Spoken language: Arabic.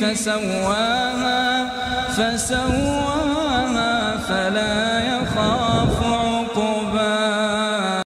فسواها فسواها فلا